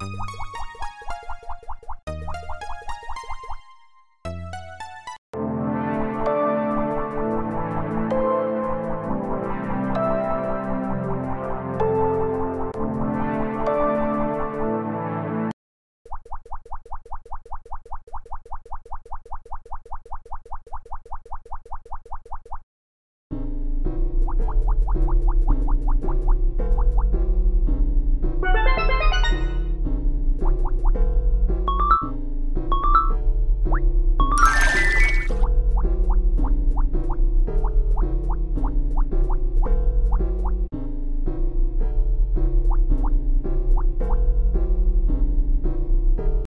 Música